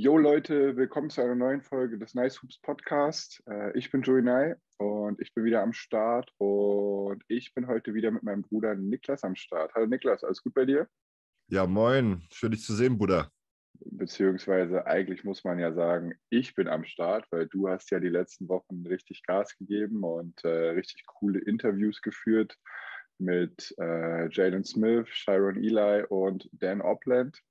Jo Leute, willkommen zu einer neuen Folge des Nice Hoops Podcast. Äh, ich bin Joey Nye und ich bin wieder am Start und ich bin heute wieder mit meinem Bruder Niklas am Start. Hallo Niklas, alles gut bei dir? Ja, moin, schön dich zu sehen, Bruder. Beziehungsweise eigentlich muss man ja sagen, ich bin am Start, weil du hast ja die letzten Wochen richtig Gas gegeben und äh, richtig coole Interviews geführt mit äh, Jalen Smith, Sharon Eli und Dan Opland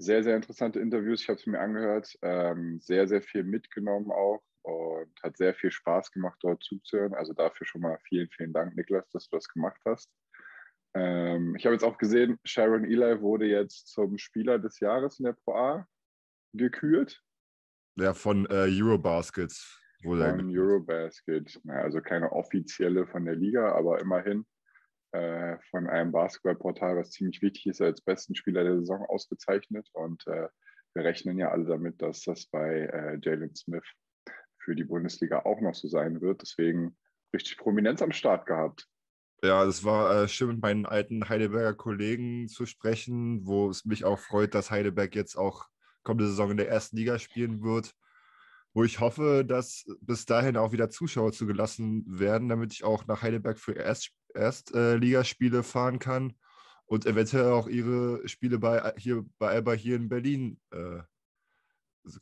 sehr, sehr interessante Interviews. Ich habe es mir angehört, ähm, sehr, sehr viel mitgenommen auch und hat sehr viel Spaß gemacht, dort zuzuhören. Also dafür schon mal vielen, vielen Dank, Niklas, dass du das gemacht hast. Ähm, ich habe jetzt auch gesehen, Sharon Eli wurde jetzt zum Spieler des Jahres in der Pro A gekürt. Ja, von äh, Eurobaskets wurde von. Eurobasket. Also keine offizielle von der Liga, aber immerhin äh, von einem Basketballportal, was ziemlich wichtig ist, als besten Spieler der Saison ausgezeichnet. Und äh, wir rechnen ja alle damit, dass das bei äh, Jalen Smith für die Bundesliga auch noch so sein wird. Deswegen richtig Prominenz am Start gehabt. Ja, es war äh, schön, mit meinen alten Heidelberger Kollegen zu sprechen, wo es mich auch freut, dass Heidelberg jetzt auch kommende Saison in der ersten Liga spielen wird wo ich hoffe, dass bis dahin auch wieder Zuschauer zugelassen werden, damit ich auch nach Heidelberg für Erst, Erstligaspiele äh, fahren kann und eventuell auch ihre Spiele bei hier bei Alba hier in Berlin äh,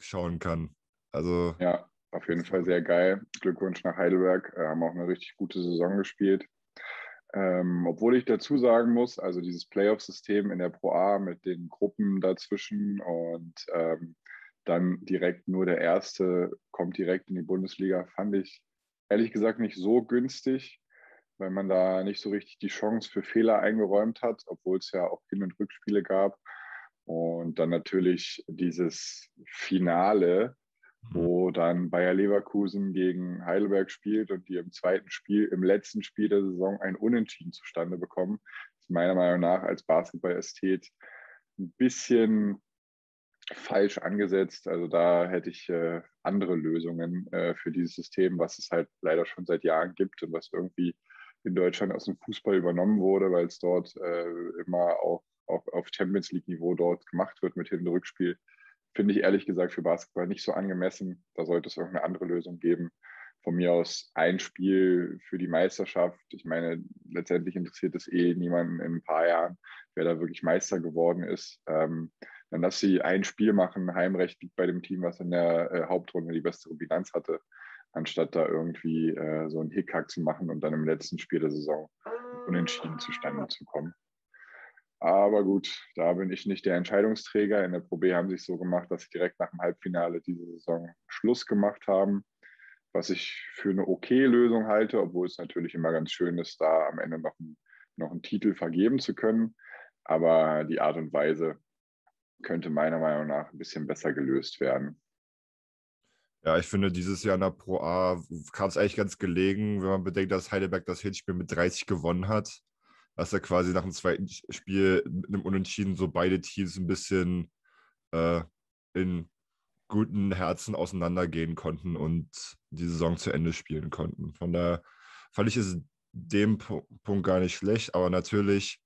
schauen kann. Also ja, auf jeden Fall sehr geil. Glückwunsch nach Heidelberg. Wir haben auch eine richtig gute Saison gespielt. Ähm, obwohl ich dazu sagen muss, also dieses Playoff-System in der Pro A mit den Gruppen dazwischen und ähm, dann direkt nur der Erste kommt direkt in die Bundesliga, fand ich ehrlich gesagt nicht so günstig, weil man da nicht so richtig die Chance für Fehler eingeräumt hat, obwohl es ja auch Hin- und Rückspiele gab. Und dann natürlich dieses Finale, wo dann Bayer Leverkusen gegen Heidelberg spielt und die im zweiten Spiel, im letzten Spiel der Saison ein Unentschieden zustande bekommen, ist meiner Meinung nach als Basketball-Ästhet ein bisschen falsch angesetzt. Also da hätte ich äh, andere Lösungen äh, für dieses System, was es halt leider schon seit Jahren gibt und was irgendwie in Deutschland aus dem Fußball übernommen wurde, weil es dort äh, immer auch, auch auf Champions League-Niveau dort gemacht wird mit Hin- und Rückspiel. Finde ich ehrlich gesagt für Basketball nicht so angemessen. Da sollte es irgendeine andere Lösung geben. Von mir aus ein Spiel für die Meisterschaft. Ich meine, letztendlich interessiert es eh niemanden in ein paar Jahren, wer da wirklich Meister geworden ist. Ähm, dann lass sie ein Spiel machen, Heimrecht liegt bei dem Team, was in der äh, Hauptrunde die bessere Bilanz hatte, anstatt da irgendwie äh, so einen Hickhack zu machen und dann im letzten Spiel der Saison unentschieden zustande zu kommen. Aber gut, da bin ich nicht der Entscheidungsträger. In der Pro B haben sie es so gemacht, dass sie direkt nach dem Halbfinale diese Saison Schluss gemacht haben, was ich für eine okay Lösung halte, obwohl es natürlich immer ganz schön ist, da am Ende noch, noch einen Titel vergeben zu können. Aber die Art und Weise, könnte meiner Meinung nach ein bisschen besser gelöst werden. Ja, ich finde, dieses Jahr in der Pro A kam es eigentlich ganz gelegen, wenn man bedenkt, dass Heidelberg das Hinspiel mit 30 gewonnen hat. Dass er quasi nach dem zweiten Spiel mit einem Unentschieden so beide Teams ein bisschen äh, in guten Herzen auseinandergehen konnten und die Saison zu Ende spielen konnten. Von daher fand ich es dem Punkt gar nicht schlecht, aber natürlich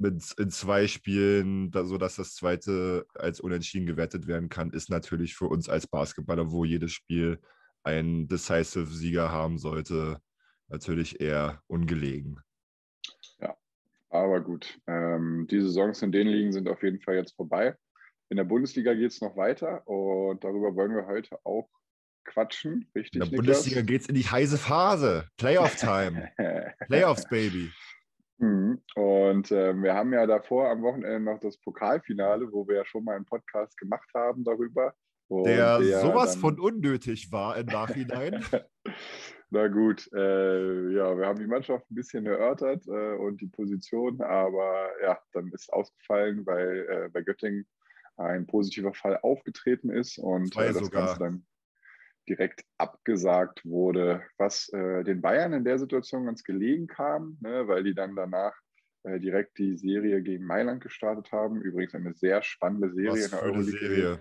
mit in zwei Spielen, da, sodass das zweite als unentschieden gewertet werden kann, ist natürlich für uns als Basketballer, wo jedes Spiel einen decisive Sieger haben sollte, natürlich eher ungelegen. Ja, aber gut. Ähm, die Saisons in den Ligen sind auf jeden Fall jetzt vorbei. In der Bundesliga geht es noch weiter und darüber wollen wir heute auch quatschen, richtig? In der Niklas? Bundesliga geht es in die heiße Phase. Playoff-Time. Playoffs, Baby. Mhm. Und äh, wir haben ja davor am Wochenende noch das Pokalfinale, wo wir ja schon mal einen Podcast gemacht haben darüber. Der, der, sowas dann... von unnötig war im Nachhinein. Na gut, äh, ja, wir haben die Mannschaft ein bisschen erörtert äh, und die Position, aber ja, dann ist ausgefallen, weil äh, bei Göttingen ein positiver Fall aufgetreten ist und äh, das sogar. Ganze dann direkt abgesagt wurde, was äh, den Bayern in der Situation ganz gelegen kam, ne, weil die dann danach äh, direkt die Serie gegen Mailand gestartet haben. Übrigens eine sehr spannende Serie was in der Euroleague.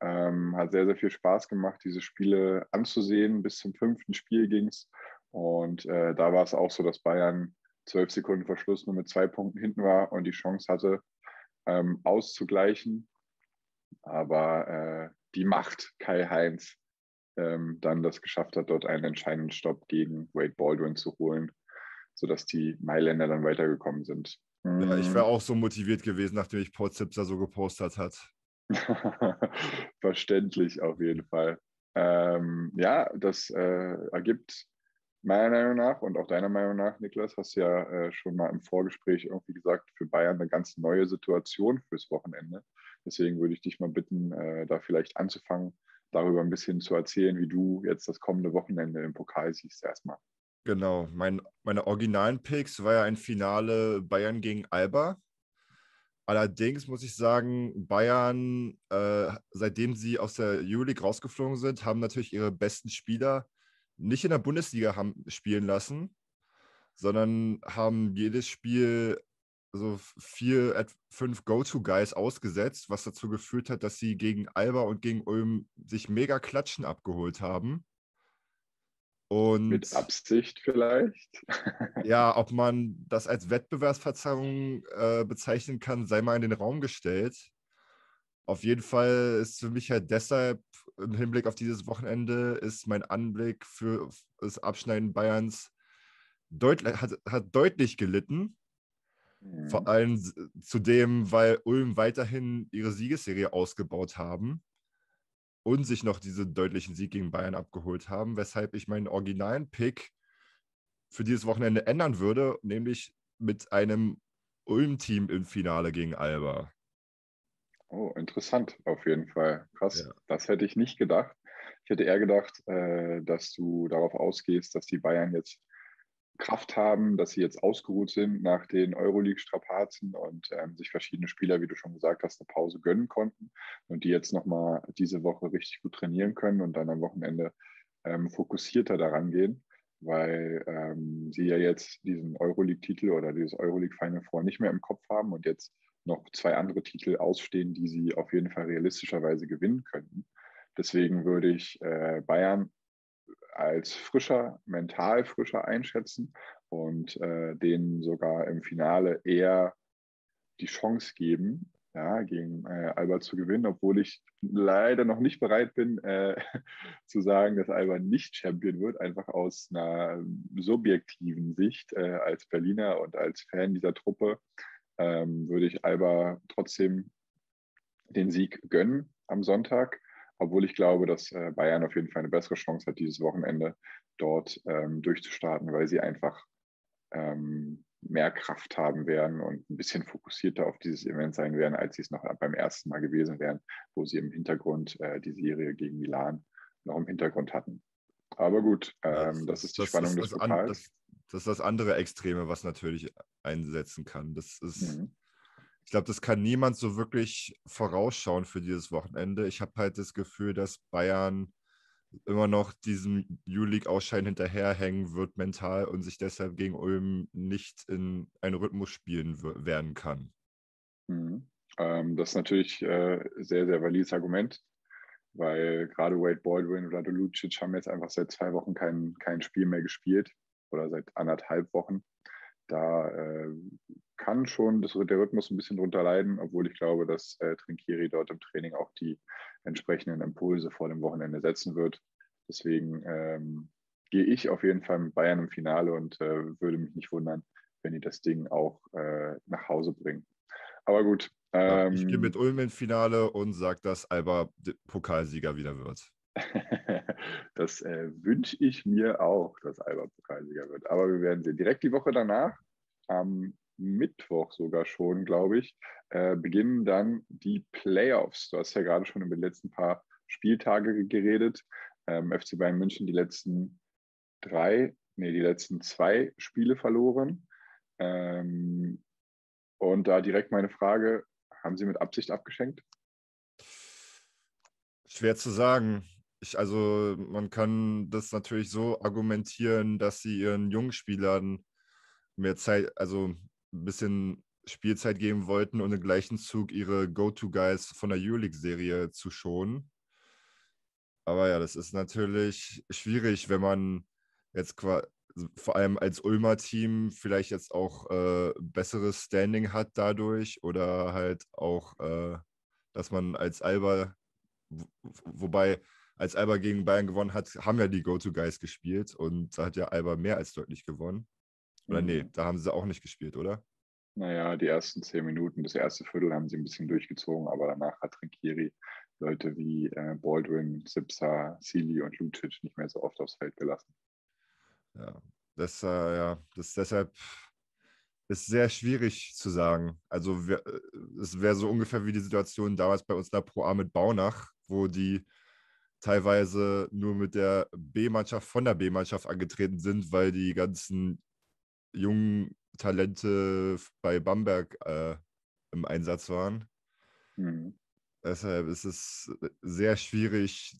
Ähm, hat sehr, sehr viel Spaß gemacht, diese Spiele anzusehen. Bis zum fünften Spiel ging es. Und äh, da war es auch so, dass Bayern zwölf Sekunden vor Schluss nur mit zwei Punkten hinten war und die Chance hatte, ähm, auszugleichen. aber äh, die Macht Kai Heinz ähm, dann das geschafft hat, dort einen entscheidenden Stopp gegen Wade Baldwin zu holen, sodass die Mailänder dann weitergekommen sind. Ja, ich wäre auch so motiviert gewesen, nachdem ich Paul Zipser so gepostet hat. Verständlich auf jeden Fall. Ähm, ja, das äh, ergibt meiner Meinung nach und auch deiner Meinung nach, Niklas, hast du ja äh, schon mal im Vorgespräch irgendwie gesagt, für Bayern eine ganz neue Situation fürs Wochenende. Deswegen würde ich dich mal bitten, äh, da vielleicht anzufangen, darüber ein bisschen zu erzählen, wie du jetzt das kommende Wochenende im Pokal siehst erstmal. Genau, mein, meine originalen Picks war ja ein Finale Bayern gegen Alba. Allerdings muss ich sagen, Bayern, äh, seitdem sie aus der Euroleague rausgeflogen sind, haben natürlich ihre besten Spieler nicht in der Bundesliga haben spielen lassen, sondern haben jedes Spiel so vier, fünf Go-To-Guys ausgesetzt, was dazu geführt hat, dass sie gegen Alba und gegen Ulm sich mega Klatschen abgeholt haben. Und Mit Absicht vielleicht? ja, ob man das als Wettbewerbsverzerrung äh, bezeichnen kann, sei mal in den Raum gestellt. Auf jeden Fall ist für mich halt deshalb im Hinblick auf dieses Wochenende ist mein Anblick für das Abschneiden Bayerns deut hat, hat deutlich gelitten. Mhm. Vor allem zudem, weil Ulm weiterhin ihre Siegesserie ausgebaut haben und sich noch diesen deutlichen Sieg gegen Bayern abgeholt haben, weshalb ich meinen originalen Pick für dieses Wochenende ändern würde, nämlich mit einem Ulm-Team im Finale gegen Alba. Oh, interessant, auf jeden Fall. Krass. Ja. Das hätte ich nicht gedacht. Ich hätte eher gedacht, äh, dass du darauf ausgehst, dass die Bayern jetzt Kraft haben, dass sie jetzt ausgeruht sind nach den Euroleague-Strapazen und ähm, sich verschiedene Spieler, wie du schon gesagt hast, eine Pause gönnen konnten und die jetzt nochmal diese Woche richtig gut trainieren können und dann am Wochenende ähm, fokussierter daran gehen, weil ähm, sie ja jetzt diesen Euroleague-Titel oder dieses Euroleague-Final Four nicht mehr im Kopf haben und jetzt noch zwei andere Titel ausstehen, die sie auf jeden Fall realistischerweise gewinnen könnten. Deswegen würde ich äh, Bayern als frischer, mental frischer einschätzen und äh, denen sogar im Finale eher die Chance geben, ja, gegen äh, Alba zu gewinnen, obwohl ich leider noch nicht bereit bin äh, zu sagen, dass Alba nicht Champion wird, einfach aus einer subjektiven Sicht äh, als Berliner und als Fan dieser Truppe ähm, würde ich Alba trotzdem den Sieg gönnen am Sonntag obwohl ich glaube, dass äh, Bayern auf jeden Fall eine bessere Chance hat, dieses Wochenende dort ähm, durchzustarten, weil sie einfach ähm, mehr Kraft haben werden und ein bisschen fokussierter auf dieses Event sein werden, als sie es noch beim ersten Mal gewesen wären, wo sie im Hintergrund äh, die Serie gegen Milan noch im Hintergrund hatten. Aber gut, ähm, das, das, ist die das Spannung ist des Pokals. das, das, ist das andere Extreme, was natürlich einsetzen kann. Das ist, mhm ich glaube, das kann niemand so wirklich vorausschauen für dieses Wochenende. Ich habe halt das Gefühl, dass Bayern immer noch diesem U-League-Ausschein hinterherhängen wird mental und sich deshalb gegen Ulm nicht in einen Rhythmus spielen werden kann. Mhm. Ähm, das ist natürlich äh, sehr, sehr valides Argument, weil gerade Wade Baldwin oder Lucic haben jetzt einfach seit zwei Wochen kein, kein Spiel mehr gespielt oder seit anderthalb Wochen. Da äh, kann schon das, der Rhythmus ein bisschen drunter leiden, obwohl ich glaube, dass äh, Trinkieri dort im Training auch die entsprechenden Impulse vor dem Wochenende setzen wird. Deswegen ähm, gehe ich auf jeden Fall mit Bayern im Finale und äh, würde mich nicht wundern, wenn die das Ding auch äh, nach Hause bringen. Aber gut. Ähm, ich gehe mit Ulm ins Finale und sage, dass Alba Pokalsieger wieder wird. das äh, wünsche ich mir auch, dass Alba Pokalsieger wird. Aber wir werden sehen. Direkt die Woche danach, am Mittwoch sogar schon, glaube ich, äh, beginnen dann die Playoffs. Du hast ja gerade schon über die letzten paar Spieltage geredet. Ähm, FC Bayern München die letzten drei, nee, die letzten zwei Spiele verloren. Ähm, und da direkt meine Frage, haben Sie mit Absicht abgeschenkt? Schwer zu sagen. Ich, also man kann das natürlich so argumentieren, dass sie ihren jungen Spielern mehr Zeit, also ein bisschen Spielzeit geben wollten und im gleichen Zug ihre Go-To-Guys von der Euroleague-Serie zu schonen. Aber ja, das ist natürlich schwierig, wenn man jetzt vor allem als Ulmer Team vielleicht jetzt auch äh, besseres Standing hat dadurch oder halt auch äh, dass man als Alba, wobei als Alba gegen Bayern gewonnen hat, haben ja die Go-To-Guys gespielt und da hat ja Alba mehr als deutlich gewonnen. Oder mhm. nee, da haben sie auch nicht gespielt, oder? Naja, die ersten zehn Minuten, das erste Viertel haben sie ein bisschen durchgezogen, aber danach hat Trinkieri Leute wie äh, Baldwin, Sipsa, Sealy und Lucic nicht mehr so oft aufs Feld gelassen. Ja, das, äh, ja, das deshalb ist sehr schwierig zu sagen. Also äh, es wäre so ungefähr wie die Situation damals bei uns in der Pro A mit Baunach, wo die teilweise nur mit der B-Mannschaft von der B-Mannschaft angetreten sind, weil die ganzen jungen Talente bei Bamberg äh, im Einsatz waren. Mhm. Deshalb ist es sehr schwierig,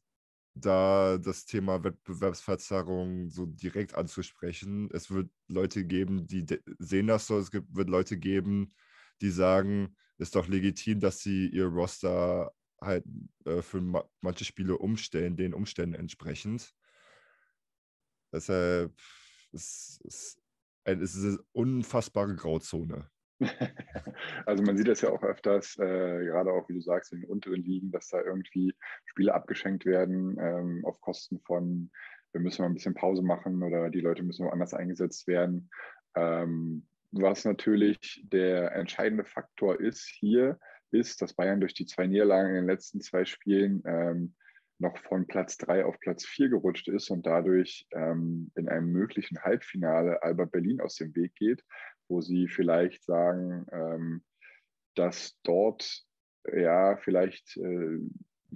da das Thema Wettbewerbsverzerrung so direkt anzusprechen. Es wird Leute geben, die sehen das so. Es gibt, wird Leute geben, die sagen, es ist doch legitim, dass sie ihr Roster halt äh, für ma manche Spiele umstellen, den Umständen entsprechend. Deshalb ist es eine unfassbare Grauzone. Also man sieht das ja auch öfters, äh, gerade auch, wie du sagst, in den unteren Ligen, dass da irgendwie Spiele abgeschenkt werden ähm, auf Kosten von, wir müssen mal ein bisschen Pause machen oder die Leute müssen woanders eingesetzt werden. Ähm, was natürlich der entscheidende Faktor ist hier, ist, dass Bayern durch die zwei Niederlagen in den letzten zwei Spielen ähm, noch von Platz 3 auf Platz 4 gerutscht ist und dadurch ähm, in einem möglichen Halbfinale Alba Berlin aus dem Weg geht, wo sie vielleicht sagen, ähm, dass dort ja vielleicht äh,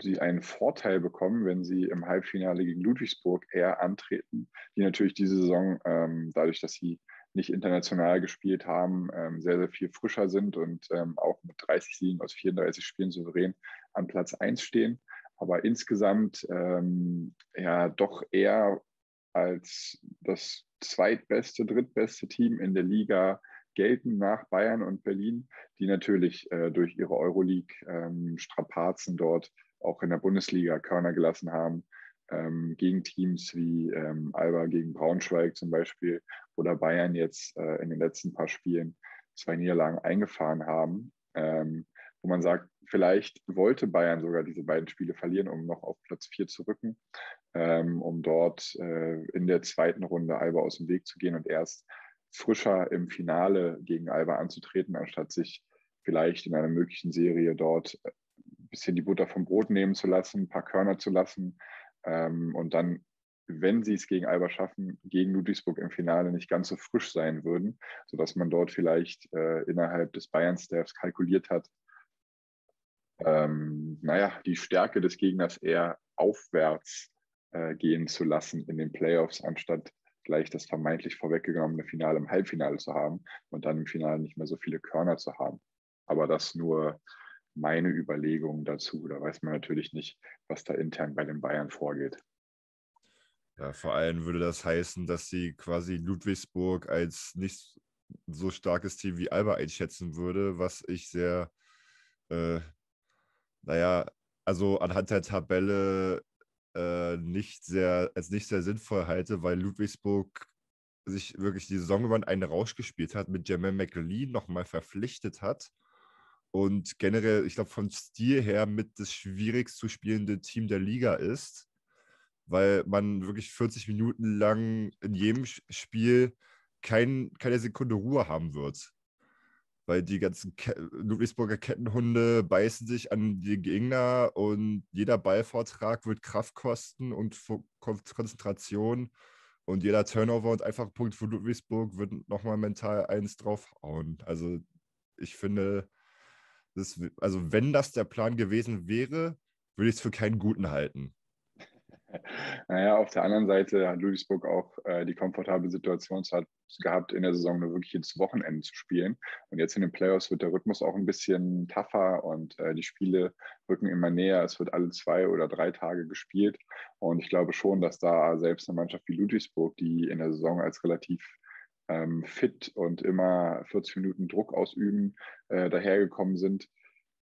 sie einen Vorteil bekommen, wenn sie im Halbfinale gegen Ludwigsburg eher antreten, die natürlich diese Saison ähm, dadurch, dass sie nicht international gespielt haben, ähm, sehr, sehr viel frischer sind und ähm, auch mit 30 Siegen aus 34 Spielen souverän an Platz 1 stehen. Aber insgesamt ähm, ja doch eher als das zweitbeste, drittbeste Team in der Liga gelten nach Bayern und Berlin, die natürlich äh, durch ihre Euroleague-Strapazen ähm, dort auch in der Bundesliga Körner gelassen haben, ähm, gegen Teams wie ähm, Alba gegen Braunschweig zum Beispiel oder Bayern jetzt äh, in den letzten paar Spielen zwei Niederlagen eingefahren haben. Ähm, wo man sagt, vielleicht wollte Bayern sogar diese beiden Spiele verlieren, um noch auf Platz 4 zu rücken, ähm, um dort äh, in der zweiten Runde Alba aus dem Weg zu gehen und erst frischer im Finale gegen Alba anzutreten, anstatt sich vielleicht in einer möglichen Serie dort ein bisschen die Butter vom Brot nehmen zu lassen, ein paar Körner zu lassen ähm, und dann wenn sie es gegen Alba schaffen, gegen Ludwigsburg im Finale nicht ganz so frisch sein würden, sodass man dort vielleicht äh, innerhalb des Bayern-Staffs kalkuliert hat, ähm, naja, die Stärke des Gegners eher aufwärts äh, gehen zu lassen in den Playoffs, anstatt gleich das vermeintlich vorweggenommene Finale im Halbfinale zu haben und dann im Finale nicht mehr so viele Körner zu haben. Aber das nur meine Überlegungen dazu. Da weiß man natürlich nicht, was da intern bei den Bayern vorgeht. Ja, vor allem würde das heißen, dass sie quasi Ludwigsburg als nicht so starkes Team wie Alba einschätzen würde, was ich sehr äh, naja, also anhand der Tabelle äh, nicht sehr, als nicht sehr sinnvoll halte, weil Ludwigsburg sich wirklich die Saison über einen Rausch gespielt hat, mit Jermaine McLean nochmal verpflichtet hat und generell, ich glaube, vom Stil her mit das schwierigst zu spielende Team der Liga ist, weil man wirklich 40 Minuten lang in jedem Spiel kein, keine Sekunde Ruhe haben wird weil die ganzen Ke Ludwigsburger Kettenhunde beißen sich an die Gegner und jeder Ballvortrag wird Kraft kosten und Konzentration und jeder Turnover und einfach Punkt für Ludwigsburg wird nochmal mental eins draufhauen. Also ich finde, das, also wenn das der Plan gewesen wäre, würde ich es für keinen guten halten. Naja, auf der anderen Seite hat Ludwigsburg auch äh, die komfortable Situation gehabt, in der Saison nur wirklich ins Wochenende zu spielen. Und jetzt in den Playoffs wird der Rhythmus auch ein bisschen tougher und äh, die Spiele rücken immer näher. Es wird alle zwei oder drei Tage gespielt. Und ich glaube schon, dass da selbst eine Mannschaft wie Ludwigsburg, die in der Saison als relativ ähm, fit und immer 40 Minuten Druck ausüben, äh, dahergekommen sind,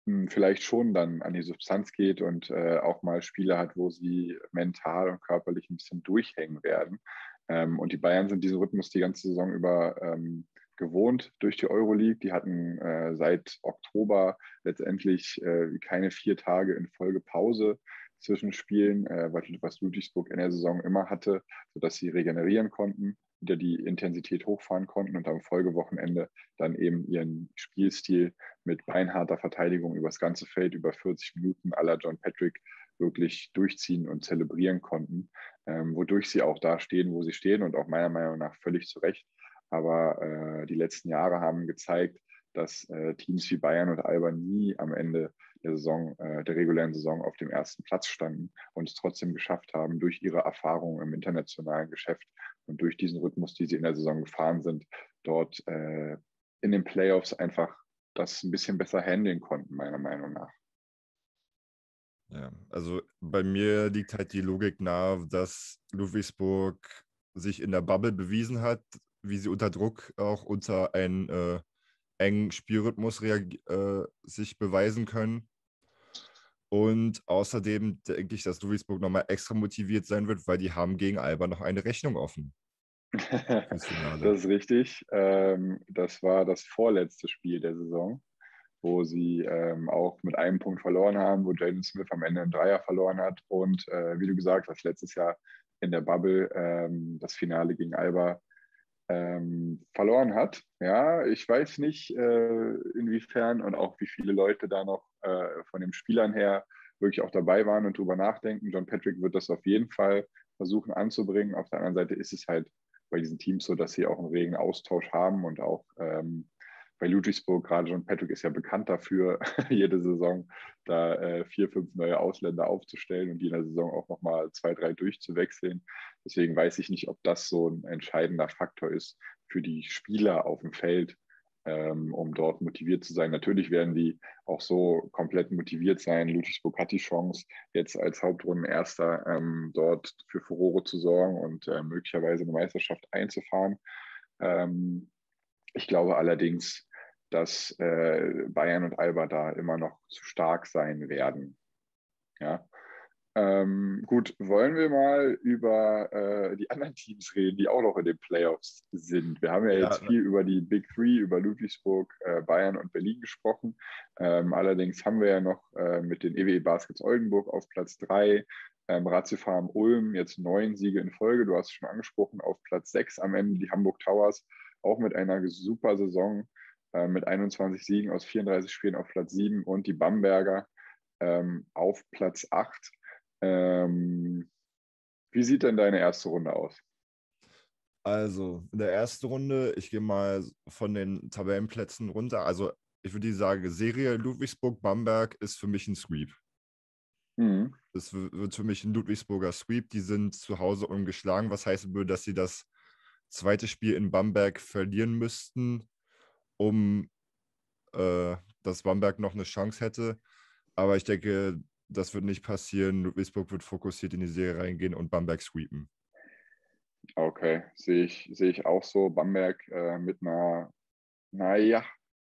hm, vielleicht schon dann an die Substanz geht und äh, auch mal Spiele hat, wo sie mental und körperlich ein bisschen durchhängen werden. Ähm, und die Bayern sind diesen Rhythmus die ganze Saison über ähm, gewohnt durch die Euroleague. Die hatten äh, seit Oktober letztendlich äh, keine vier Tage in Folge Pause zwischen Spielen, äh, was Ludwigsburg in der Saison immer hatte, sodass sie regenerieren konnten, wieder die Intensität hochfahren konnten und am Folgewochenende dann eben ihren Spielstil mit beinharter Verteidigung übers ganze Feld über 40 Minuten aller John Patrick wirklich durchziehen und zelebrieren konnten, ähm, wodurch sie auch da stehen, wo sie stehen und auch meiner Meinung nach völlig zu Recht. Aber äh, die letzten Jahre haben gezeigt, dass äh, Teams wie Bayern und Alba nie am Ende der Saison, äh, der regulären Saison auf dem ersten Platz standen und es trotzdem geschafft haben, durch ihre Erfahrung im internationalen Geschäft und durch diesen Rhythmus, die sie in der Saison gefahren sind, dort äh, in den Playoffs einfach das ein bisschen besser handeln konnten, meiner Meinung nach. Ja, also bei mir liegt halt die Logik nahe, dass Ludwigsburg sich in der Bubble bewiesen hat, wie sie unter Druck auch unter einen äh, engen Spielrhythmus äh, sich beweisen können. Und außerdem denke ich, dass Ludwigsburg nochmal extra motiviert sein wird, weil die haben gegen Alba noch eine Rechnung offen. das ist richtig. Ähm, das war das vorletzte Spiel der Saison, wo sie ähm, auch mit einem Punkt verloren haben, wo Jaden Smith am Ende einen Dreier verloren hat. Und äh, wie du gesagt hast, letztes Jahr in der Bubble ähm, das Finale gegen Alba ähm, verloren hat. Ja, ich weiß nicht, äh, inwiefern und auch wie viele Leute da noch äh, von den Spielern her wirklich auch dabei waren und drüber nachdenken. John Patrick wird das auf jeden Fall versuchen anzubringen. Auf der anderen Seite ist es halt bei diesen Teams so, dass sie auch einen regen Austausch haben und auch ähm, bei Ludwigsburg, gerade John Patrick ist ja bekannt dafür, jede Saison da äh, vier, fünf neue Ausländer aufzustellen und die in der Saison auch nochmal zwei, drei durchzuwechseln. Deswegen weiß ich nicht, ob das so ein entscheidender Faktor ist für die Spieler auf dem Feld, ähm, um dort motiviert zu sein. Natürlich werden die auch so komplett motiviert sein. Ludwigsburg hat die Chance, jetzt als Hauptrundenerster ähm, dort für Furore zu sorgen und äh, möglicherweise eine Meisterschaft einzufahren. Ähm, ich glaube allerdings, dass äh, Bayern und Alba da immer noch zu stark sein werden. Ja. Ähm, gut, wollen wir mal über äh, die anderen Teams reden, die auch noch in den Playoffs sind. Wir haben ja, ja jetzt viel über die Big Three, über Ludwigsburg, äh, Bayern und Berlin gesprochen. Ähm, allerdings haben wir ja noch äh, mit den EWE Baskets Oldenburg auf Platz 3, ähm, Ratio Farm Ulm jetzt neun Siege in Folge. Du hast es schon angesprochen, auf Platz 6 am Ende die Hamburg Towers auch mit einer super Saison äh, mit 21 Siegen aus 34 Spielen auf Platz 7 und die Bamberger ähm, auf Platz 8. Ähm, wie sieht denn deine erste Runde aus? Also, in der ersten Runde, ich gehe mal von den Tabellenplätzen runter. Also, ich würde sagen, Serie Ludwigsburg-Bamberg ist für mich ein Sweep. Mhm. Das wird für mich ein Ludwigsburger Sweep. Die sind zu Hause ungeschlagen, was heißen würde, dass sie das zweite Spiel in Bamberg verlieren müssten, um äh, dass Bamberg noch eine Chance hätte. Aber ich denke, das wird nicht passieren. Ludwigsburg wird fokussiert in die Serie reingehen und Bamberg sweepen. Okay, sehe ich, sehe ich auch so. Bamberg äh, mit einer, naja,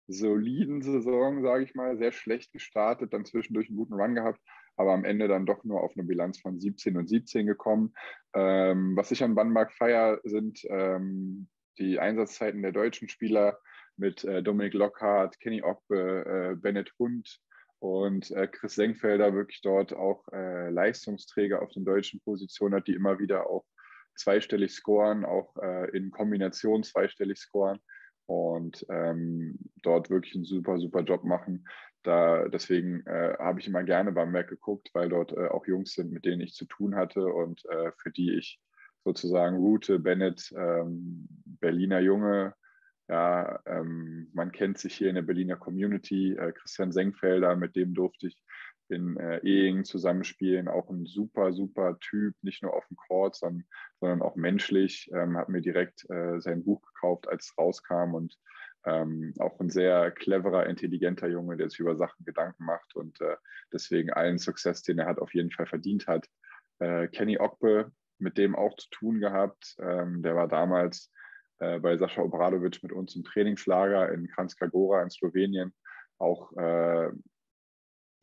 soliden Saison, sage ich mal, sehr schlecht gestartet, dann zwischendurch einen guten Run gehabt, aber am Ende dann doch nur auf eine Bilanz von 17 und 17 gekommen. Ähm, was ich an Bamberg feier, sind ähm, die Einsatzzeiten der deutschen Spieler mit äh, Dominik Lockhart, Kenny Ogbe, äh, Bennett Hund und äh, Chris Senkfelder wirklich dort auch äh, Leistungsträger auf den deutschen Positionen hat, die immer wieder auch zweistellig scoren, auch äh, in Kombination zweistellig scoren und ähm, dort wirklich einen super, super Job machen. Da, deswegen äh, habe ich immer gerne beim Mac geguckt, weil dort äh, auch Jungs sind, mit denen ich zu tun hatte und äh, für die ich sozusagen route. Bennett, ähm, Berliner Junge, ja, ähm, man kennt sich hier in der Berliner Community. Äh, Christian Senkfelder, mit dem durfte ich in äh, Ehingen zusammenspielen. Auch ein super, super Typ, nicht nur auf dem Court, sondern, sondern auch menschlich. Ähm, hat mir direkt äh, sein Buch gekauft, als es rauskam und ähm, auch ein sehr cleverer, intelligenter Junge, der sich über Sachen Gedanken macht und äh, deswegen allen Success, den er hat, auf jeden Fall verdient hat. Äh, Kenny Okbe, mit dem auch zu tun gehabt. Ähm, der war damals äh, bei Sascha Obradovic mit uns im Trainingslager in Kranjska Gora in Slowenien. Auch äh,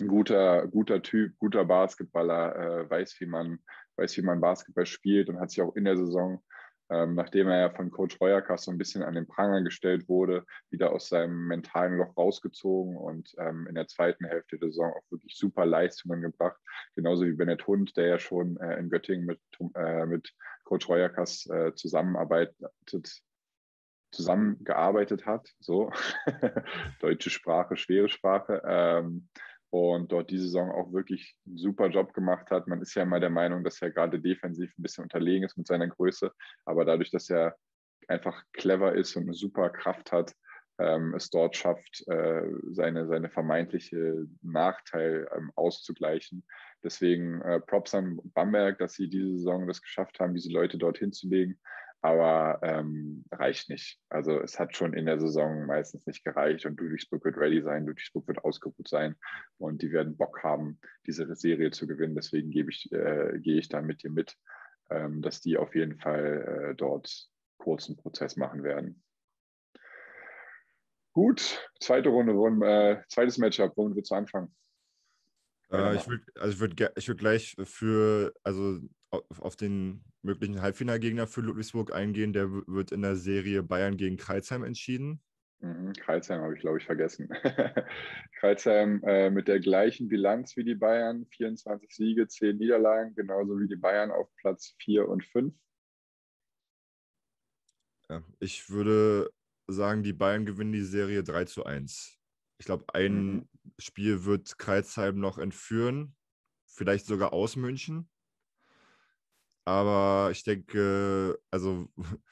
ein guter, guter Typ, guter Basketballer, äh, weiß, wie man, weiß, wie man Basketball spielt und hat sich auch in der Saison ähm, nachdem er ja von Coach Reuerkas so ein bisschen an den Pranger gestellt wurde, wieder aus seinem mentalen Loch rausgezogen und ähm, in der zweiten Hälfte der Saison auch wirklich super Leistungen gebracht. Genauso wie Bennett Hund, der ja schon äh, in Göttingen mit, äh, mit Coach Reuerkas äh, zusammenarbeitet, zusammengearbeitet hat. So, deutsche Sprache, schwere Sprache. Ähm, und dort die Saison auch wirklich einen super Job gemacht hat. Man ist ja immer der Meinung, dass er gerade defensiv ein bisschen unterlegen ist mit seiner Größe, aber dadurch, dass er einfach clever ist und eine super Kraft hat, ähm, es dort schafft, äh, seine, seine vermeintliche Nachteil ähm, auszugleichen. Deswegen äh, Props an Bamberg, dass sie diese Saison das geschafft haben, diese Leute dort hinzulegen aber ähm, reicht nicht. Also es hat schon in der Saison meistens nicht gereicht und Ludwigsburg wird ready sein, Ludwigsburg wird ausgeruht sein und die werden Bock haben, diese Serie zu gewinnen. Deswegen gebe ich, äh, gehe ich da mit dir mit, ähm, dass die auf jeden Fall äh, dort kurzen Prozess machen werden. Gut, zweite Runde, äh, zweites Matchup, womit wir zu anfangen? Äh, ich würde also würd, würd gleich für, also auf den möglichen Halbfinalgegner für Ludwigsburg eingehen. Der wird in der Serie Bayern gegen Kreuzheim entschieden. Mhm, Kreuzheim habe ich, glaube ich, vergessen. Kreuzheim äh, mit der gleichen Bilanz wie die Bayern, 24 Siege, 10 Niederlagen, genauso wie die Bayern auf Platz 4 und 5. Ja, ich würde sagen, die Bayern gewinnen die Serie 3 zu 1. Ich glaube, ein mhm. Spiel wird Kreuzheim noch entführen, vielleicht sogar aus München. Aber ich denke, also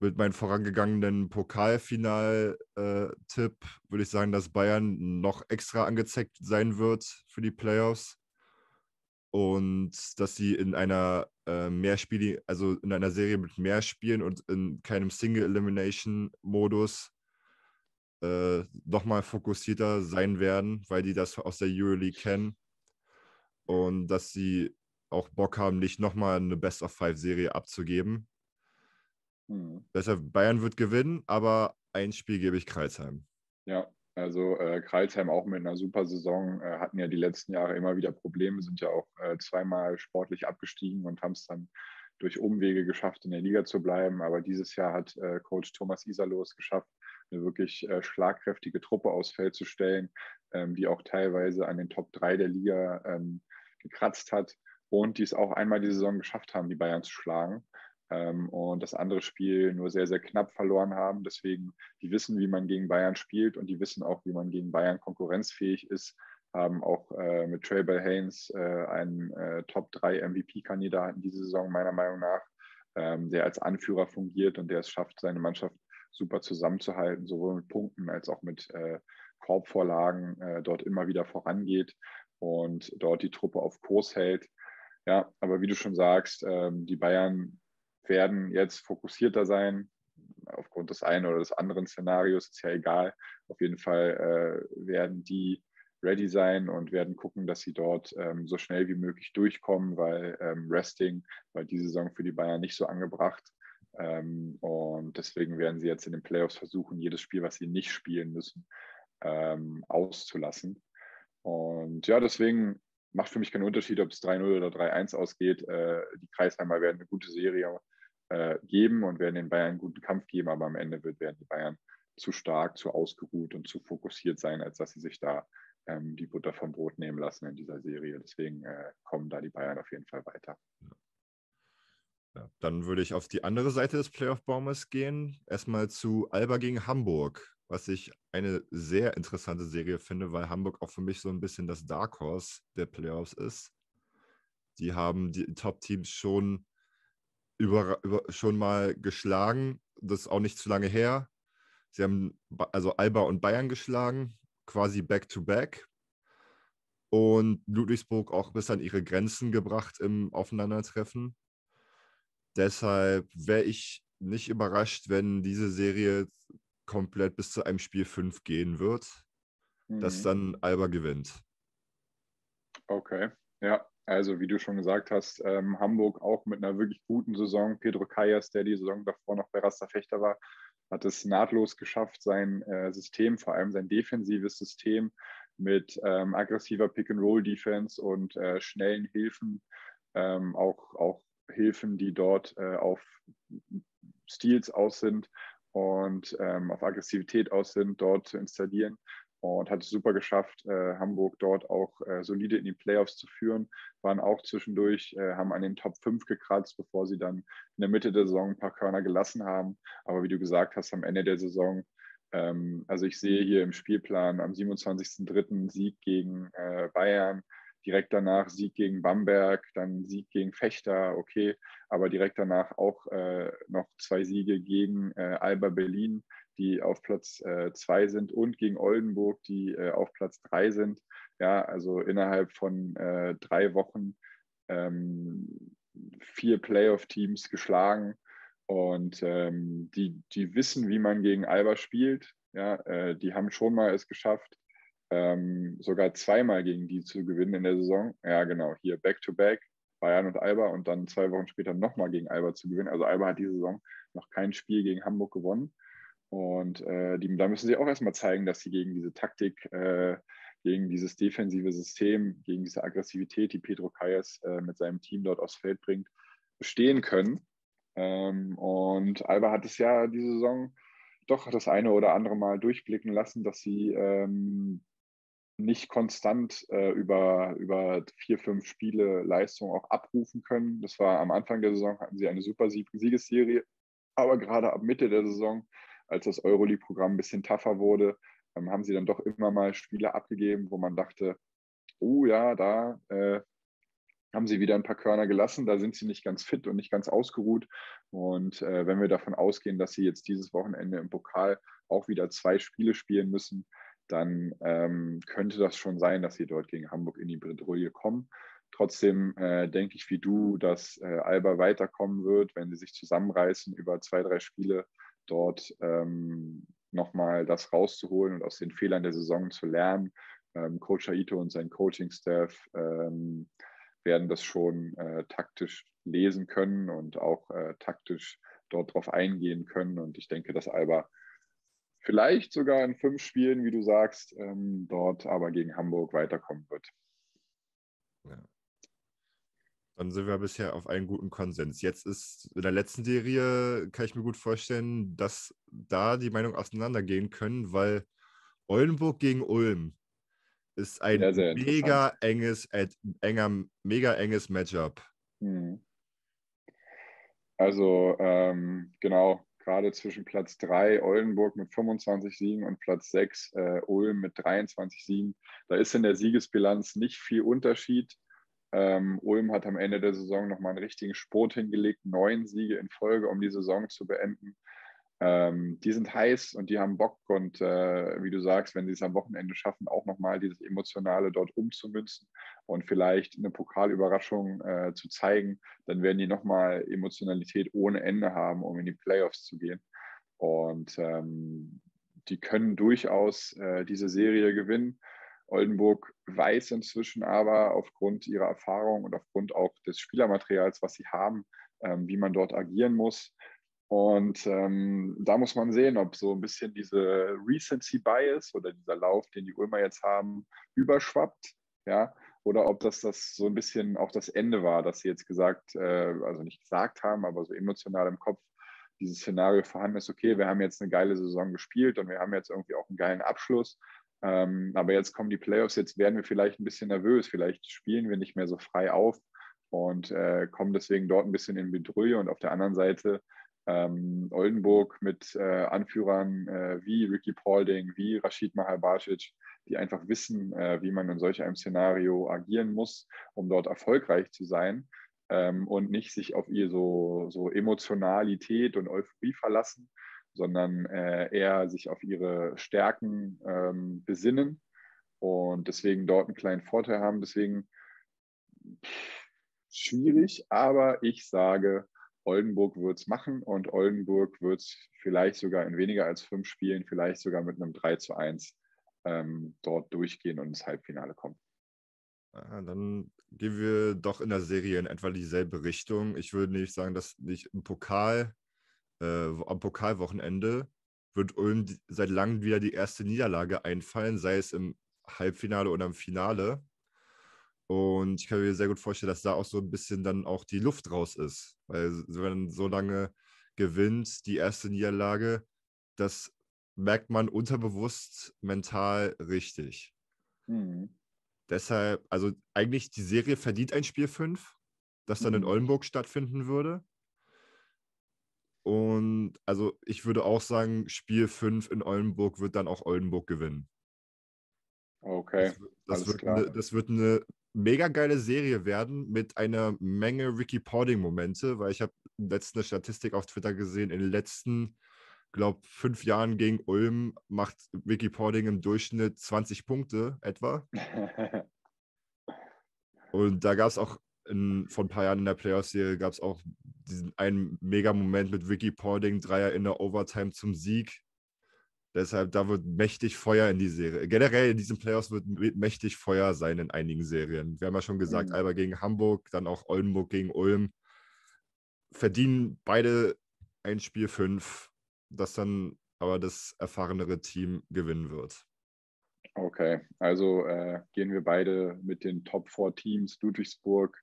mit meinem vorangegangenen Pokalfinal-Tipp äh, würde ich sagen, dass Bayern noch extra angezeigt sein wird für die Playoffs. Und dass sie in einer äh, Mehrspiel, also in einer Serie mit mehr Spielen und in keinem Single-Elimination-Modus äh, nochmal fokussierter sein werden, weil die das aus der Euroleague kennen. Und dass sie auch Bock haben, nicht nochmal eine Best-of-Five-Serie abzugeben. Hm. Deshalb Bayern wird gewinnen, aber ein Spiel gebe ich Kreisheim. Ja, also äh, Kreisheim auch mit einer super Saison, äh, hatten ja die letzten Jahre immer wieder Probleme, sind ja auch äh, zweimal sportlich abgestiegen und haben es dann durch Umwege geschafft, in der Liga zu bleiben. Aber dieses Jahr hat äh, Coach Thomas Isalos geschafft, eine wirklich äh, schlagkräftige Truppe aufs Feld zu stellen, ähm, die auch teilweise an den Top 3 der Liga ähm, gekratzt hat und die es auch einmal die Saison geschafft haben, die Bayern zu schlagen. Ähm, und das andere Spiel nur sehr, sehr knapp verloren haben. Deswegen, die wissen, wie man gegen Bayern spielt und die wissen auch, wie man gegen Bayern konkurrenzfähig ist. Haben auch äh, mit Trey Bell Haynes äh, einen äh, Top 3 MVP-Kandidaten diese Saison, meiner Meinung nach, ähm, der als Anführer fungiert und der es schafft, seine Mannschaft super zusammenzuhalten, sowohl mit Punkten als auch mit äh, Korbvorlagen äh, dort immer wieder vorangeht und dort die Truppe auf Kurs hält. Ja, aber wie du schon sagst, ähm, die Bayern werden jetzt fokussierter sein. Aufgrund des einen oder des anderen Szenarios ist ja egal. Auf jeden Fall äh, werden die ready sein und werden gucken, dass sie dort ähm, so schnell wie möglich durchkommen, weil ähm, Resting war diese Saison für die Bayern nicht so angebracht. Und deswegen werden sie jetzt in den Playoffs versuchen, jedes Spiel, was sie nicht spielen müssen, auszulassen. Und ja, deswegen macht für mich keinen Unterschied, ob es 3-0 oder 3-1 ausgeht. Äh, die Kreisheimer werden eine gute Serie äh, geben und werden den Bayern einen guten Kampf geben, aber am Ende wird, werden die Bayern zu stark, zu ausgeruht und zu fokussiert sein, als dass sie sich da ähm, die Butter vom Brot nehmen lassen in dieser Serie. Deswegen äh, kommen da die Bayern auf jeden Fall weiter. Ja, dann würde ich auf die andere Seite des Playoff-Baumes gehen. Erstmal zu Alba gegen Hamburg was ich eine sehr interessante Serie finde, weil Hamburg auch für mich so ein bisschen das Dark Horse der Playoffs ist. Die haben die Top-Teams schon, über, über, schon mal geschlagen. Das ist auch nicht zu lange her. Sie haben also Alba und Bayern geschlagen, quasi back-to-back. -back. Und Ludwigsburg auch bis an ihre Grenzen gebracht im Aufeinandertreffen. Deshalb wäre ich nicht überrascht, wenn diese Serie komplett bis zu einem Spiel 5 gehen wird, mhm. dass dann Alba gewinnt. Okay, ja, also wie du schon gesagt hast, ähm, Hamburg auch mit einer wirklich guten Saison. Pedro Callas, der die Saison davor noch bei Rasta Fechter war, hat es nahtlos geschafft, sein äh, System, vor allem sein defensives System mit ähm, aggressiver Pick-and-Roll-Defense und äh, schnellen Hilfen, ähm, auch, auch Hilfen, die dort äh, auf Stils aus sind und ähm, auf Aggressivität aus sind, dort zu installieren und hat es super geschafft, äh, Hamburg dort auch äh, solide in die Playoffs zu führen, waren auch zwischendurch, äh, haben an den Top 5 gekratzt, bevor sie dann in der Mitte der Saison ein paar Körner gelassen haben. Aber wie du gesagt hast, am Ende der Saison, ähm, also ich sehe hier im Spielplan am 27.03. Sieg gegen äh, Bayern, direkt danach Sieg gegen Bamberg, dann Sieg gegen Fechter, okay, aber direkt danach auch äh, noch zwei Siege gegen äh, Alba Berlin, die auf Platz äh, zwei sind und gegen Oldenburg, die äh, auf Platz drei sind. Ja, also innerhalb von äh, drei Wochen ähm, vier Playoff-Teams geschlagen und ähm, die, die wissen, wie man gegen Alba spielt. Ja, äh, die haben schon mal es geschafft, ähm, sogar zweimal gegen die zu gewinnen in der Saison. Ja, genau, hier Back-to-Back, Bayern und Alba und dann zwei Wochen später nochmal gegen Alba zu gewinnen. Also Alba hat diese Saison noch kein Spiel gegen Hamburg gewonnen. Und äh, die, da müssen sie auch erstmal zeigen, dass sie gegen diese Taktik, äh, gegen dieses defensive System, gegen diese Aggressivität, die Pedro Calles äh, mit seinem Team dort aufs Feld bringt, bestehen können. Ähm, und Alba hat es ja diese Saison doch das eine oder andere Mal durchblicken lassen, dass sie ähm, nicht konstant äh, über, über vier, fünf Spiele Leistung auch abrufen können. Das war am Anfang der Saison, hatten sie eine super Siegesserie, aber gerade ab Mitte der Saison als das Euroleague-Programm ein bisschen tougher wurde, ähm, haben sie dann doch immer mal Spiele abgegeben, wo man dachte, oh ja, da äh, haben sie wieder ein paar Körner gelassen, da sind sie nicht ganz fit und nicht ganz ausgeruht. Und äh, wenn wir davon ausgehen, dass sie jetzt dieses Wochenende im Pokal auch wieder zwei Spiele spielen müssen, dann ähm, könnte das schon sein, dass sie dort gegen Hamburg in die Bredouille kommen. Trotzdem äh, denke ich wie du, dass äh, Alba weiterkommen wird, wenn sie sich zusammenreißen über zwei, drei Spiele dort ähm, nochmal das rauszuholen und aus den Fehlern der Saison zu lernen. Ähm, Coach Aito und sein Coaching-Staff ähm, werden das schon äh, taktisch lesen können und auch äh, taktisch dort drauf eingehen können. Und ich denke, dass Alba vielleicht sogar in fünf Spielen, wie du sagst, ähm, dort aber gegen Hamburg weiterkommen wird. Ja. Dann sind wir bisher auf einen guten Konsens. Jetzt ist in der letzten Serie, kann ich mir gut vorstellen, dass da die Meinungen auseinandergehen können, weil Oldenburg gegen Ulm ist ein sehr, sehr mega enges, enger, mega enges Matchup. Hm. Also ähm, genau, gerade zwischen Platz 3 Oldenburg mit 25 Siegen und Platz 6 äh, Ulm mit 23 Siegen. Da ist in der Siegesbilanz nicht viel Unterschied. Ähm, Ulm hat am Ende der Saison nochmal einen richtigen Sport hingelegt, neun Siege in Folge, um die Saison zu beenden. Ähm, die sind heiß und die haben Bock und äh, wie du sagst, wenn sie es am Wochenende schaffen, auch nochmal dieses Emotionale dort umzumünzen und vielleicht eine Pokalüberraschung äh, zu zeigen, dann werden die nochmal Emotionalität ohne Ende haben, um in die Playoffs zu gehen. Und ähm, die können durchaus äh, diese Serie gewinnen. Oldenburg weiß inzwischen aber aufgrund ihrer Erfahrung und aufgrund auch des Spielermaterials, was sie haben, ähm, wie man dort agieren muss. Und ähm, da muss man sehen, ob so ein bisschen diese Recency Bias oder dieser Lauf, den die Ulmer jetzt haben, überschwappt, ja, oder ob das, das so ein bisschen auch das Ende war, dass sie jetzt gesagt, äh, also nicht gesagt haben, aber so emotional im Kopf dieses Szenario vorhanden ist, okay, wir haben jetzt eine geile Saison gespielt und wir haben jetzt irgendwie auch einen geilen Abschluss ähm, aber jetzt kommen die Playoffs, jetzt werden wir vielleicht ein bisschen nervös, vielleicht spielen wir nicht mehr so frei auf und äh, kommen deswegen dort ein bisschen in Bedrühe. Und auf der anderen Seite ähm, Oldenburg mit äh, Anführern äh, wie Ricky Paulding, wie Rashid Mahalbasic, die einfach wissen, äh, wie man in solch einem Szenario agieren muss, um dort erfolgreich zu sein ähm, und nicht sich auf ihr so, so Emotionalität und Euphorie verlassen, sondern äh, eher sich auf ihre Stärken ähm, besinnen und deswegen dort einen kleinen Vorteil haben. Deswegen schwierig, aber ich sage, Oldenburg wird es machen und Oldenburg wird es vielleicht sogar in weniger als fünf Spielen, vielleicht sogar mit einem 3 zu 1 ähm, dort durchgehen und ins Halbfinale kommen. Ja, dann gehen wir doch in der Serie in etwa dieselbe Richtung. Ich würde nicht sagen, dass nicht im Pokal äh, am Pokalwochenende wird Ulm seit langem wieder die erste Niederlage einfallen, sei es im Halbfinale oder im Finale. Und ich kann mir sehr gut vorstellen, dass da auch so ein bisschen dann auch die Luft raus ist. Weil wenn so lange gewinnt die erste Niederlage, das merkt man unterbewusst mental richtig. Mhm. Deshalb, also eigentlich die Serie verdient ein Spiel 5, das dann mhm. in Oldenburg stattfinden würde. Und also ich würde auch sagen, Spiel 5 in Oldenburg wird dann auch Oldenburg gewinnen. Okay. Das, das wird, eine, das wird eine mega geile Serie werden mit einer Menge Ricky Pording-Momente, weil ich habe letzte Statistik auf Twitter gesehen, in den letzten, glaube fünf Jahren gegen Ulm macht Ricky Pording im Durchschnitt 20 Punkte etwa. Und da gab es auch in, vor ein paar Jahren in der Playoff-Serie gab es auch diesen einen Mega-Moment mit Ricky Pording, Dreier in der Overtime zum Sieg. Deshalb, da wird mächtig Feuer in die Serie. Generell in diesen Playoffs wird mächtig Feuer sein in einigen Serien. Wir haben ja schon gesagt, mhm. Alba gegen Hamburg, dann auch Oldenburg gegen Ulm. Verdienen beide ein Spiel 5, das dann aber das erfahrenere Team gewinnen wird. Okay, also äh, gehen wir beide mit den Top 4 Teams Ludwigsburg,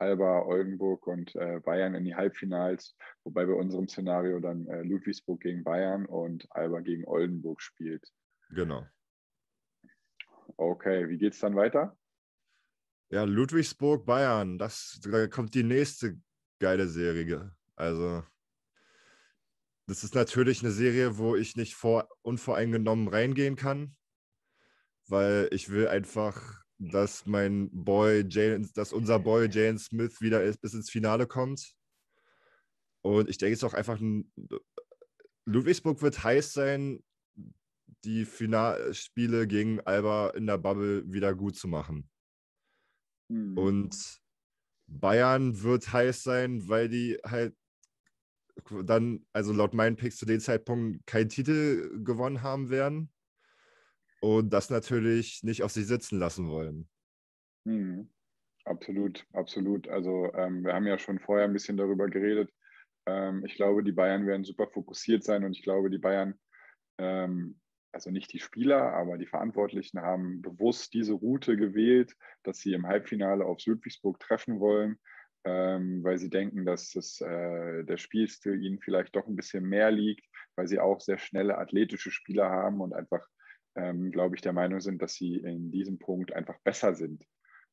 Alba, Oldenburg und äh, Bayern in die Halbfinals, wobei bei unserem Szenario dann äh, Ludwigsburg gegen Bayern und Alba gegen Oldenburg spielt. Genau. Okay, wie geht es dann weiter? Ja, Ludwigsburg, Bayern, das, da kommt die nächste geile Serie. Also, das ist natürlich eine Serie, wo ich nicht vor, unvoreingenommen reingehen kann, weil ich will einfach dass mein Boy Jalen, dass unser Boy Jalen Smith wieder ist, bis ins Finale kommt. Und ich denke, es ist auch einfach ein. Ludwigsburg wird heiß sein, die Finalspiele gegen Alba in der Bubble wieder gut zu machen. Mhm. Und Bayern wird heiß sein, weil die halt dann, also laut meinen Picks zu dem Zeitpunkt keinen Titel gewonnen haben werden und das natürlich nicht auf sich sitzen lassen wollen. Mhm. Absolut, absolut. Also ähm, wir haben ja schon vorher ein bisschen darüber geredet. Ähm, ich glaube, die Bayern werden super fokussiert sein und ich glaube, die Bayern, ähm, also nicht die Spieler, aber die Verantwortlichen haben bewusst diese Route gewählt, dass sie im Halbfinale auf Ludwigsburg treffen wollen, ähm, weil sie denken, dass das, äh, der Spielstil ihnen vielleicht doch ein bisschen mehr liegt, weil sie auch sehr schnelle athletische Spieler haben und einfach ähm, glaube ich, der Meinung sind, dass sie in diesem Punkt einfach besser sind.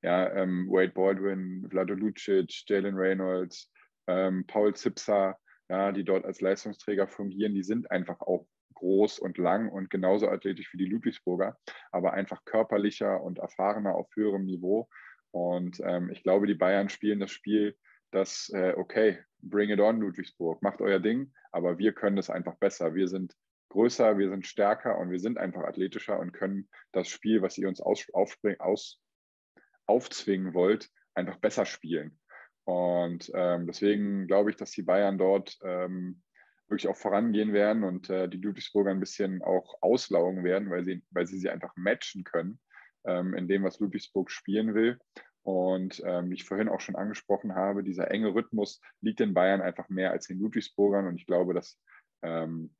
Ja, ähm, Wade Baldwin, Vlado Lucic, Jalen Reynolds, ähm, Paul Zipser, ja, die dort als Leistungsträger fungieren, die sind einfach auch groß und lang und genauso athletisch wie die Ludwigsburger, aber einfach körperlicher und erfahrener auf höherem Niveau. Und ähm, ich glaube, die Bayern spielen das Spiel, das, äh, okay, bring it on, Ludwigsburg, macht euer Ding, aber wir können es einfach besser. Wir sind größer, wir sind stärker und wir sind einfach athletischer und können das Spiel, was ihr uns aus, aus, aufzwingen wollt, einfach besser spielen. Und ähm, deswegen glaube ich, dass die Bayern dort ähm, wirklich auch vorangehen werden und äh, die Ludwigsburger ein bisschen auch auslaugen werden, weil sie, weil sie sie einfach matchen können ähm, in dem, was Ludwigsburg spielen will. Und ähm, wie ich vorhin auch schon angesprochen habe, dieser enge Rhythmus liegt den Bayern einfach mehr als den Ludwigsburgern. Und ich glaube, dass ähm,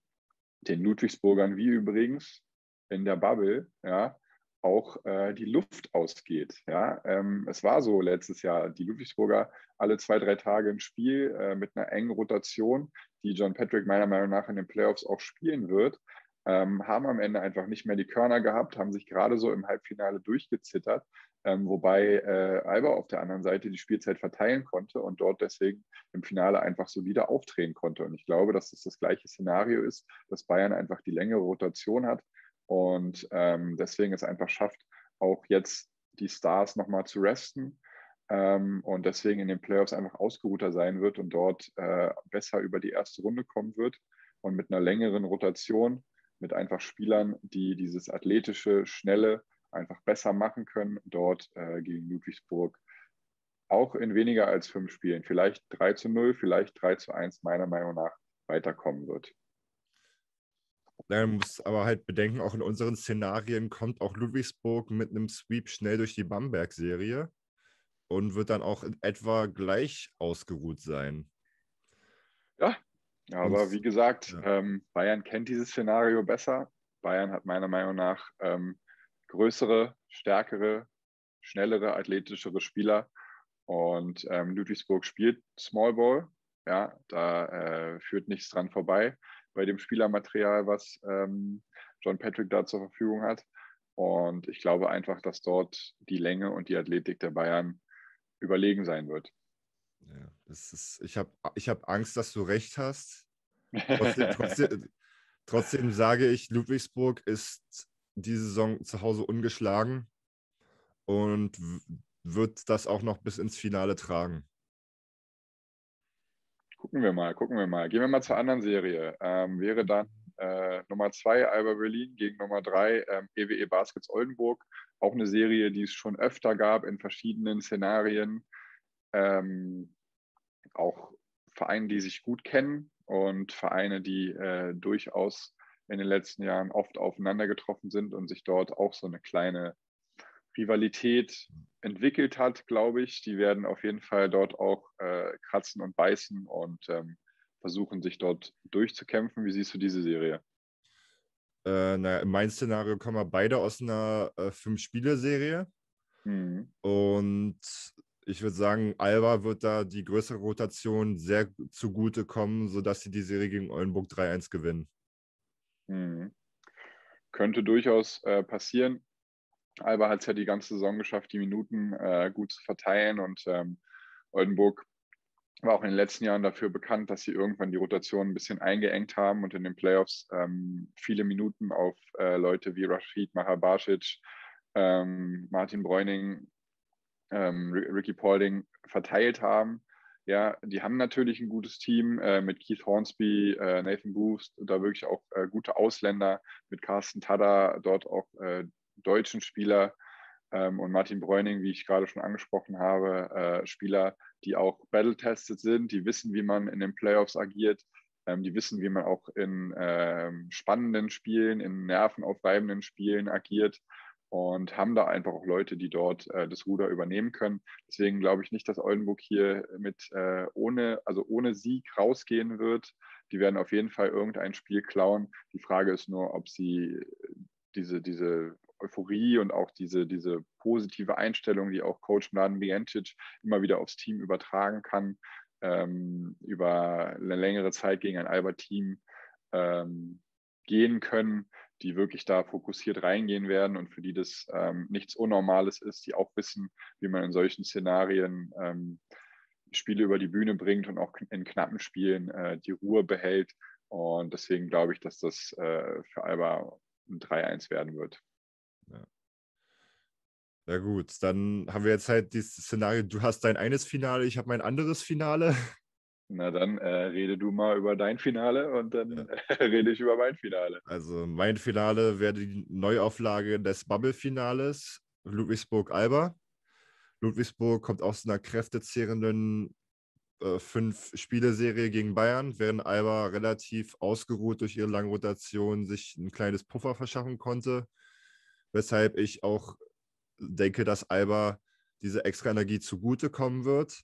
den Ludwigsburgern, wie übrigens in der Bubble, ja, auch äh, die Luft ausgeht. Ja? Ähm, es war so letztes Jahr, die Ludwigsburger alle zwei, drei Tage ein Spiel äh, mit einer engen Rotation, die John Patrick meiner Meinung nach in den Playoffs auch spielen wird, ähm, haben am Ende einfach nicht mehr die Körner gehabt, haben sich gerade so im Halbfinale durchgezittert ähm, wobei äh, Alba auf der anderen Seite die Spielzeit verteilen konnte und dort deswegen im Finale einfach solide aufdrehen konnte. Und ich glaube, dass das das gleiche Szenario ist, dass Bayern einfach die längere Rotation hat und ähm, deswegen es einfach schafft, auch jetzt die Stars nochmal zu resten ähm, und deswegen in den Playoffs einfach ausgeruhter sein wird und dort äh, besser über die erste Runde kommen wird und mit einer längeren Rotation, mit einfach Spielern, die dieses athletische, schnelle, einfach besser machen können, dort äh, gegen Ludwigsburg auch in weniger als fünf Spielen, vielleicht 3 zu 0, vielleicht 3 zu 1 meiner Meinung nach weiterkommen wird. Man muss aber halt bedenken, auch in unseren Szenarien kommt auch Ludwigsburg mit einem Sweep schnell durch die Bamberg-Serie und wird dann auch in etwa gleich ausgeruht sein. Ja, aber und, wie gesagt, ja. ähm, Bayern kennt dieses Szenario besser. Bayern hat meiner Meinung nach ähm, größere, stärkere, schnellere, athletischere Spieler. Und ähm, Ludwigsburg spielt Small Ball, Ja, da äh, führt nichts dran vorbei bei dem Spielermaterial, was ähm, John Patrick da zur Verfügung hat. Und ich glaube einfach, dass dort die Länge und die Athletik der Bayern überlegen sein wird. Ja, das ist, ich habe ich hab Angst, dass du recht hast. Trotzdem, trotzdem, trotzdem sage ich, Ludwigsburg ist diese Saison zu Hause ungeschlagen und wird das auch noch bis ins Finale tragen. Gucken wir mal, gucken wir mal. Gehen wir mal zur anderen Serie. Ähm, wäre dann äh, Nummer zwei Alba Berlin gegen Nummer drei ähm, EWE Baskets Oldenburg. Auch eine Serie, die es schon öfter gab in verschiedenen Szenarien. Ähm, auch Vereine, die sich gut kennen und Vereine, die äh, durchaus in den letzten Jahren oft aufeinander getroffen sind und sich dort auch so eine kleine Rivalität entwickelt hat, glaube ich. Die werden auf jeden Fall dort auch äh, kratzen und beißen und ähm, versuchen, sich dort durchzukämpfen. Wie siehst du diese Serie? Äh, naja, in meinem Szenario kommen wir beide aus einer äh, Fünf-Spiele-Serie. Mhm. Und ich würde sagen, Alba wird da die größere Rotation sehr zugute kommen, sodass sie die Serie gegen Oldenburg 3-1 gewinnen. Mhm. Könnte durchaus äh, passieren. Alba hat es ja die ganze Saison geschafft, die Minuten äh, gut zu verteilen und ähm, Oldenburg war auch in den letzten Jahren dafür bekannt, dass sie irgendwann die Rotation ein bisschen eingeengt haben und in den Playoffs ähm, viele Minuten auf äh, Leute wie Rashid Mahabasic, ähm, Martin Bräuning, ähm, Ricky Paulding verteilt haben. Ja, die haben natürlich ein gutes Team äh, mit Keith Hornsby, äh, Nathan Booth, da wirklich auch äh, gute Ausländer, mit Carsten Tada, dort auch äh, deutschen Spieler ähm, und Martin Bräuning, wie ich gerade schon angesprochen habe, äh, Spieler, die auch battle-tested sind, die wissen, wie man in den Playoffs agiert, ähm, die wissen, wie man auch in ähm, spannenden Spielen, in nervenaufreibenden Spielen agiert und haben da einfach auch Leute, die dort äh, das Ruder übernehmen können. Deswegen glaube ich nicht, dass Oldenburg hier mit äh, ohne, also ohne Sieg rausgehen wird. Die werden auf jeden Fall irgendein Spiel klauen. Die Frage ist nur, ob sie diese, diese Euphorie und auch diese, diese positive Einstellung, die auch Coach Mladen Bijancic immer wieder aufs Team übertragen kann, ähm, über eine längere Zeit gegen ein Albert-Team ähm, gehen können, die wirklich da fokussiert reingehen werden und für die das ähm, nichts Unnormales ist, die auch wissen, wie man in solchen Szenarien ähm, Spiele über die Bühne bringt und auch in knappen Spielen äh, die Ruhe behält. Und deswegen glaube ich, dass das äh, für Alba ein 3-1 werden wird. Ja. ja. gut, dann haben wir jetzt halt dieses Szenario, du hast dein eines Finale, ich habe mein anderes Finale. Na dann äh, rede du mal über dein Finale und dann ja. rede ich über mein Finale. Also mein Finale wäre die Neuauflage des Bubble-Finales, Ludwigsburg-Alba. Ludwigsburg kommt aus einer kräftezehrenden äh, fünf Spiele-Serie gegen Bayern, während Alba relativ ausgeruht durch ihre lange Rotation sich ein kleines Puffer verschaffen konnte weshalb ich auch denke, dass Alba diese extra Energie zugutekommen wird.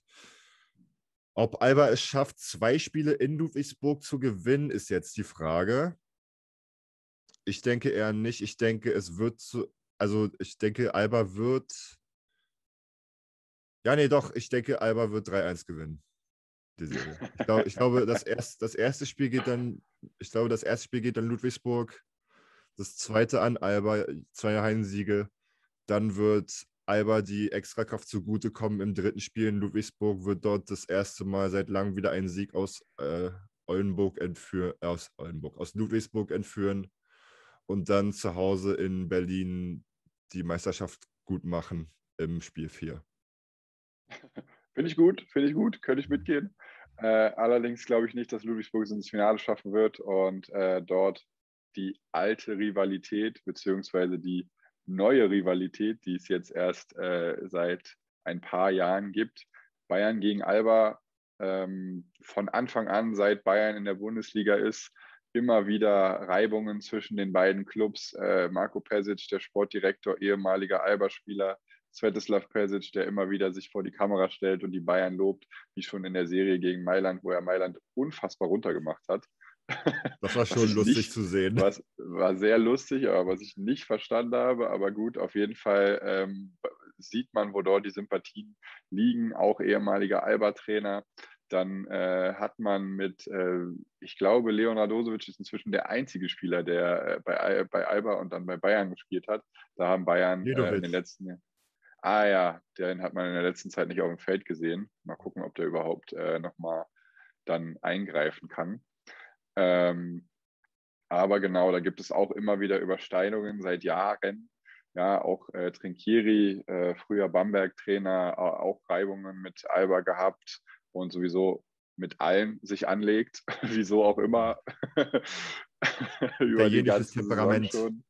Ob Alba es schafft, zwei Spiele in Ludwigsburg zu gewinnen, ist jetzt die Frage. Ich denke eher nicht. Ich denke, es wird zu, also ich denke, Alba wird. Ja, nee, doch, ich denke, Alba wird 3-1 gewinnen. Ich, glaub, ich glaube, das, erst, das erste Spiel geht dann, ich glaube, das erste Spiel geht dann Ludwigsburg das zweite an Alba, zwei Heimsiege. Dann wird Alba die Extrakraft zugutekommen im dritten Spiel in Ludwigsburg, wird dort das erste Mal seit langem wieder einen Sieg aus äh, Oldenburg entführen, äh, aus Oldenburg, aus Ludwigsburg entführen und dann zu Hause in Berlin die Meisterschaft gut machen im Spiel 4. Finde ich gut, finde ich gut, könnte ich mitgehen. Äh, allerdings glaube ich nicht, dass Ludwigsburg es ins Finale schaffen wird und äh, dort die alte Rivalität beziehungsweise die neue Rivalität, die es jetzt erst äh, seit ein paar Jahren gibt. Bayern gegen Alba ähm, von Anfang an, seit Bayern in der Bundesliga ist, immer wieder Reibungen zwischen den beiden Clubs. Äh, Marco Pesic, der Sportdirektor, ehemaliger Alba-Spieler, Svetislav Pesic, der immer wieder sich vor die Kamera stellt und die Bayern lobt, wie schon in der Serie gegen Mailand, wo er Mailand unfassbar runtergemacht hat. Das war schon lustig nicht, zu sehen. Was, war sehr lustig, aber was ich nicht verstanden habe. Aber gut, auf jeden Fall ähm, sieht man, wo dort die Sympathien liegen. Auch ehemaliger Alba-Trainer. dann äh, hat man mit, äh, ich glaube, Leon Radosovic ist inzwischen der einzige Spieler, der äh, bei, bei Alba und dann bei Bayern gespielt hat. Da haben Bayern äh, in den letzten Jahren. Ah ja, den hat man in der letzten Zeit nicht auf dem Feld gesehen. Mal gucken, ob der überhaupt äh, nochmal dann eingreifen kann. Ähm, aber genau, da gibt es auch immer wieder Übersteinungen seit Jahren. Ja, auch äh, Trinkieri, äh, früher Bamberg-Trainer, auch Reibungen mit Alba gehabt und sowieso mit allen sich anlegt, wieso auch immer. Über die ganze Temperament. Schon.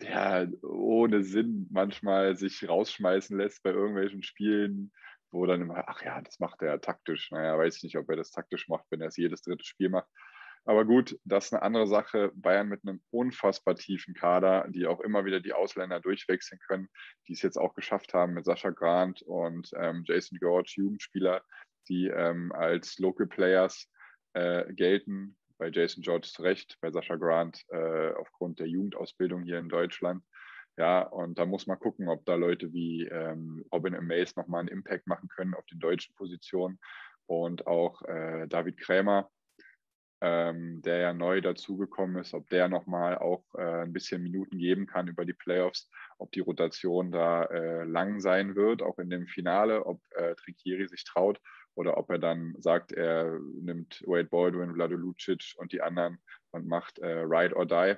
Ja, ohne Sinn manchmal sich rausschmeißen lässt bei irgendwelchen Spielen, wo dann immer, ach ja, das macht er taktisch. Naja, weiß ich nicht, ob er das taktisch macht, wenn er es jedes dritte Spiel macht. Aber gut, das ist eine andere Sache. Bayern mit einem unfassbar tiefen Kader, die auch immer wieder die Ausländer durchwechseln können, die es jetzt auch geschafft haben mit Sascha Grant und ähm, Jason George, Jugendspieler, die ähm, als Local Players äh, gelten. Bei Jason George zu Recht, bei Sascha Grant äh, aufgrund der Jugendausbildung hier in Deutschland. Ja, und da muss man gucken, ob da Leute wie ähm, Robin Amaze nochmal einen Impact machen können auf den deutschen Positionen und auch äh, David Krämer, ähm, der ja neu dazugekommen ist, ob der nochmal auch äh, ein bisschen Minuten geben kann über die Playoffs, ob die Rotation da äh, lang sein wird, auch in dem Finale, ob äh, Trinkieri sich traut oder ob er dann sagt, er nimmt Wade Baldwin, Vlado Lucic und die anderen und macht äh, Ride or Die.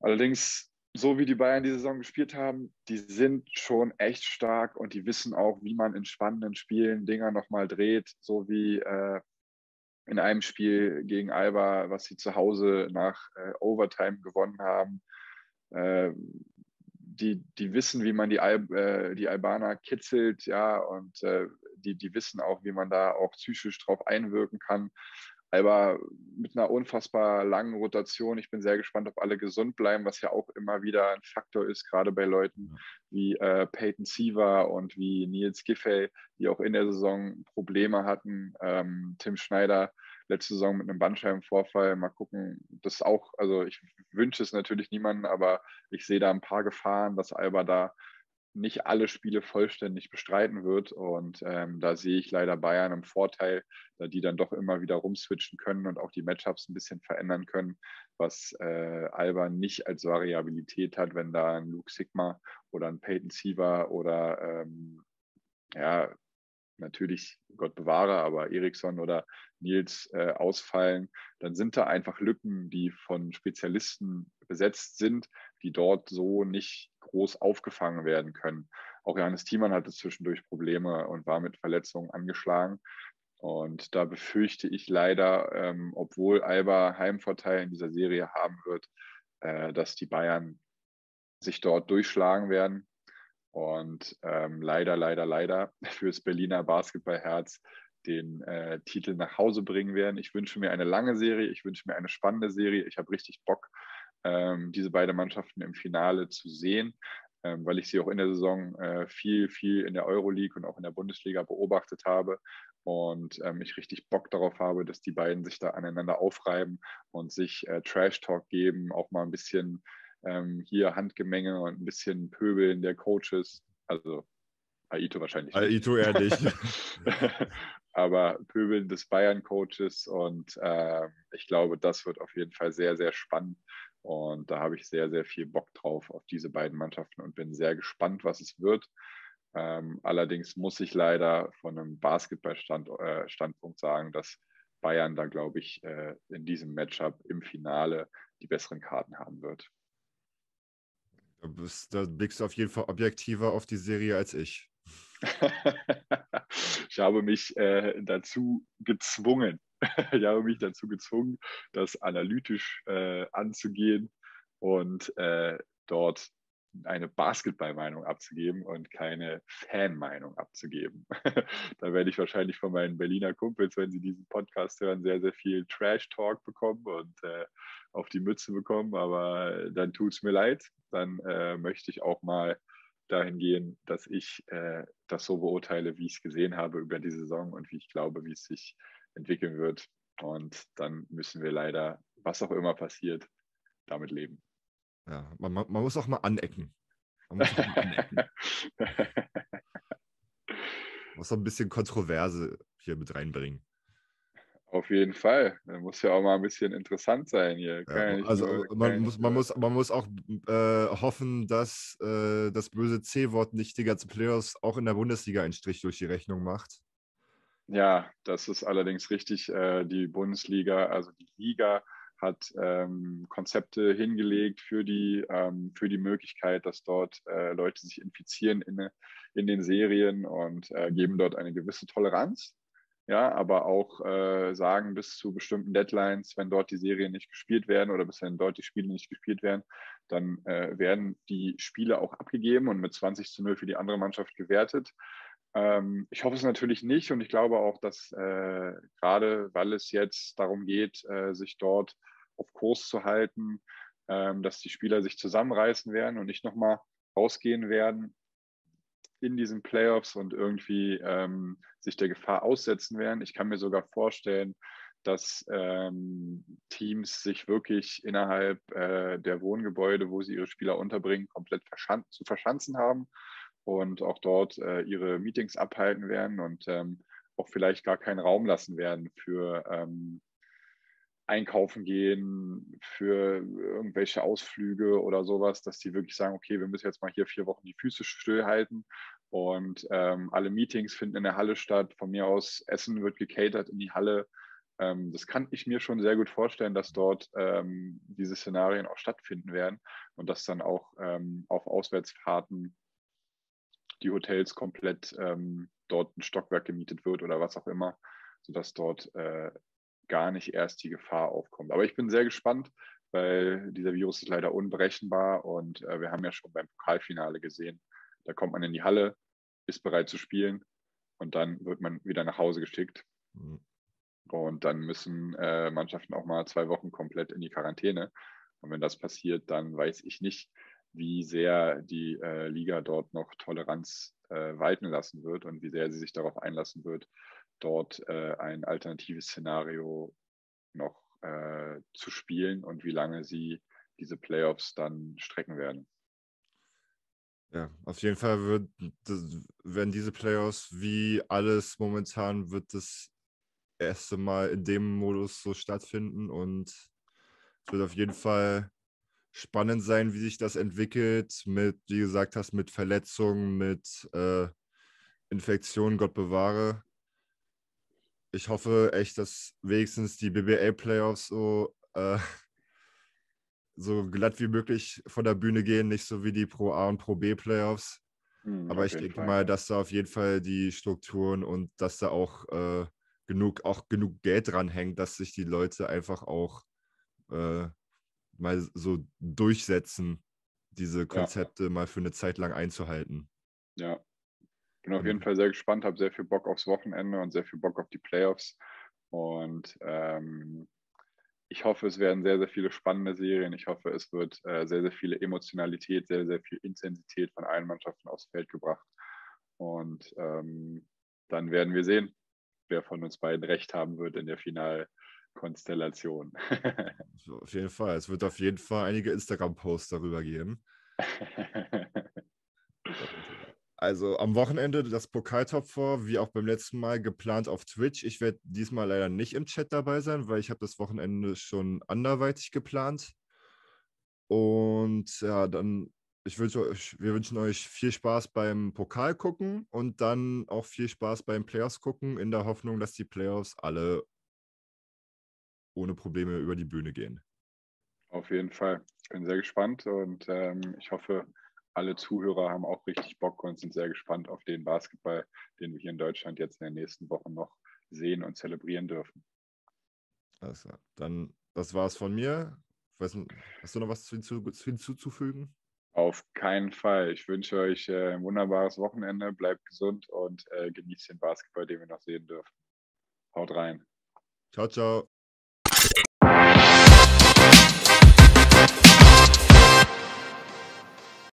Allerdings, so wie die Bayern die Saison gespielt haben, die sind schon echt stark und die wissen auch, wie man in spannenden Spielen Dinger nochmal dreht, so wie äh, in einem Spiel gegen Alba, was sie zu Hause nach äh, Overtime gewonnen haben. Äh, die, die wissen, wie man die, Al äh, die Albaner kitzelt, ja, und äh, die, die wissen auch, wie man da auch psychisch drauf einwirken kann. Aber mit einer unfassbar langen Rotation. Ich bin sehr gespannt, ob alle gesund bleiben, was ja auch immer wieder ein Faktor ist, gerade bei Leuten wie äh, Peyton Siever und wie Nils Giffey, die auch in der Saison Probleme hatten. Ähm, Tim Schneider letzte Saison mit einem Bandscheibenvorfall. Mal gucken, das auch, also ich wünsche es natürlich niemandem, aber ich sehe da ein paar Gefahren, dass Alba da nicht alle Spiele vollständig bestreiten wird. Und ähm, da sehe ich leider Bayern im Vorteil, da die dann doch immer wieder rumswitchen können und auch die Matchups ein bisschen verändern können, was äh, Alba nicht als Variabilität hat, wenn da ein Luke Sigma oder ein Peyton Siever oder ähm, ja, natürlich Gott bewahre, aber Eriksson oder Nils äh, ausfallen, dann sind da einfach Lücken, die von Spezialisten besetzt sind, die dort so nicht groß aufgefangen werden können. Auch Johannes Thiemann hatte zwischendurch Probleme und war mit Verletzungen angeschlagen. Und da befürchte ich leider, ähm, obwohl Alba Heimvorteil in dieser Serie haben wird, äh, dass die Bayern sich dort durchschlagen werden. Und ähm, leider, leider, leider fürs Berliner Basketballherz den äh, Titel nach Hause bringen werden. Ich wünsche mir eine lange Serie, ich wünsche mir eine spannende Serie. Ich habe richtig Bock, diese beiden Mannschaften im Finale zu sehen, ähm, weil ich sie auch in der Saison äh, viel, viel in der Euroleague und auch in der Bundesliga beobachtet habe und ähm, ich richtig Bock darauf habe, dass die beiden sich da aneinander aufreiben und sich äh, Trash Talk geben, auch mal ein bisschen ähm, hier Handgemenge und ein bisschen Pöbeln der Coaches. Also Aito wahrscheinlich. Aito eher nicht. aber Pöbeln des Bayern-Coaches und äh, ich glaube, das wird auf jeden Fall sehr, sehr spannend. Und da habe ich sehr, sehr viel Bock drauf auf diese beiden Mannschaften und bin sehr gespannt, was es wird. Ähm, allerdings muss ich leider von einem Basketball-Standpunkt äh, sagen, dass Bayern da, glaube ich, äh, in diesem Matchup im Finale die besseren Karten haben wird. Da, bist, da blickst du auf jeden Fall objektiver auf die Serie als ich. ich habe mich äh, dazu gezwungen, ich habe mich dazu gezwungen, das analytisch äh, anzugehen und äh, dort eine Basketballmeinung abzugeben und keine Fanmeinung abzugeben. da werde ich wahrscheinlich von meinen Berliner Kumpels, wenn sie diesen Podcast hören, sehr, sehr viel Trash-Talk bekommen und äh, auf die Mütze bekommen. Aber dann tut es mir leid. Dann äh, möchte ich auch mal dahin gehen, dass ich äh, das so beurteile, wie ich es gesehen habe über die Saison und wie ich glaube, wie es sich entwickeln wird. Und dann müssen wir leider, was auch immer passiert, damit leben. Ja, man, man muss auch mal anecken. Man muss auch mal anecken. muss auch ein bisschen Kontroverse hier mit reinbringen. Auf jeden Fall. Das muss ja auch mal ein bisschen interessant sein hier. Ja, also nur, man, muss, man, muss, man muss auch äh, hoffen, dass äh, das böse C-Wort nicht die ganzen Players auch in der Bundesliga einen Strich durch die Rechnung macht. Ja, das ist allerdings richtig. Äh, die Bundesliga, also die Liga, hat ähm, Konzepte hingelegt für die, ähm, für die Möglichkeit, dass dort äh, Leute sich infizieren in, den Serien und äh, geben dort eine gewisse Toleranz ja, aber auch sagen bis zu bestimmten Deadlines, wenn dort die Serien nicht gespielt werden oder bis wenn dort die Spiele nicht gespielt werden, dann werden die Spiele auch abgegeben und mit 20 zu 0 für die andere Mannschaft gewertet. Ähm, ich hoffe es natürlich nicht und ich glaube auch, dass äh, gerade weil es jetzt darum geht, äh, sich dort auf Kurs zu halten, ähm, dass die Spieler sich zusammenreißen werden und nicht nochmal rausgehen werden, in diesen Playoffs und irgendwie ähm, sich der Gefahr aussetzen werden. Ich kann mir sogar vorstellen, dass ähm, Teams sich wirklich innerhalb äh, der Wohngebäude, wo sie ihre Spieler unterbringen, komplett verschan zu verschanzen haben und auch dort äh, ihre Meetings abhalten werden und ähm, auch vielleicht gar keinen Raum lassen werden für ähm, einkaufen gehen, für irgendwelche Ausflüge oder sowas, dass die wirklich sagen, okay, wir müssen jetzt mal hier vier Wochen die Füße stillhalten und ähm, alle Meetings finden in der Halle statt. Von mir aus Essen wird gecatert in die Halle. Ähm, das kann ich mir schon sehr gut vorstellen, dass dort ähm, diese Szenarien auch stattfinden werden und dass dann auch ähm, auf Auswärtsfahrten die Hotels komplett ähm, dort ein Stockwerk gemietet wird oder was auch immer, sodass dort äh, gar nicht erst die Gefahr aufkommt. Aber ich bin sehr gespannt, weil dieser Virus ist leider unberechenbar und äh, wir haben ja schon beim Pokalfinale gesehen, da kommt man in die Halle, ist bereit zu spielen und dann wird man wieder nach Hause geschickt. Mhm. Und dann müssen äh, Mannschaften auch mal zwei Wochen komplett in die Quarantäne. Und wenn das passiert, dann weiß ich nicht, wie sehr die äh, Liga dort noch Toleranz äh, walten lassen wird und wie sehr sie sich darauf einlassen wird, dort äh, ein alternatives Szenario noch äh, zu spielen und wie lange sie diese Playoffs dann strecken werden. Ja, auf jeden Fall wird, werden diese Playoffs wie alles momentan wird das erste Mal in dem Modus so stattfinden und es wird auf jeden Fall spannend sein, wie sich das entwickelt mit, wie gesagt hast, mit Verletzungen, mit äh, Infektionen, Gott bewahre ich hoffe echt, dass wenigstens die BBL-Playoffs so, äh, so glatt wie möglich von der Bühne gehen, nicht so wie die Pro A und Pro B-Playoffs. Hm, Aber ich denke Fall. mal, dass da auf jeden Fall die Strukturen und dass da auch äh, genug, auch genug Geld dran hängt, dass sich die Leute einfach auch äh, mal so durchsetzen, diese Konzepte ja. mal für eine Zeit lang einzuhalten. Ja, bin auf jeden. Fall sehr gespannt, habe sehr viel Bock aufs Wochenende und sehr viel Bock auf die Playoffs. Und ähm, ich hoffe, es werden sehr, sehr viele spannende Serien. Ich hoffe, es wird äh, sehr, sehr viele Emotionalität, sehr, sehr viel Intensität von allen Mannschaften aufs Feld gebracht. Und ähm, dann werden wir sehen, wer von uns beiden recht haben wird in der Finalkonstellation. auf jeden Fall. Es wird auf jeden Fall einige Instagram-Posts darüber geben. Also am Wochenende das Pokaltop vor, wie auch beim letzten Mal geplant auf Twitch. Ich werde diesmal leider nicht im Chat dabei sein, weil ich habe das Wochenende schon anderweitig geplant. Und ja, dann, ich wünsche euch, wir wünschen euch viel Spaß beim Pokal gucken und dann auch viel Spaß beim Playoffs gucken, in der Hoffnung, dass die Playoffs alle ohne Probleme über die Bühne gehen. Auf jeden Fall. Ich bin sehr gespannt und ähm, ich hoffe, alle Zuhörer haben auch richtig Bock und sind sehr gespannt auf den Basketball, den wir hier in Deutschland jetzt in den nächsten Wochen noch sehen und zelebrieren dürfen. Klar. Dann, das war es von mir. Weiß, hast du noch was hinzu, hinzuzufügen? Auf keinen Fall. Ich wünsche euch äh, ein wunderbares Wochenende. Bleibt gesund und äh, genießt den Basketball, den wir noch sehen dürfen. Haut rein. Ciao, ciao.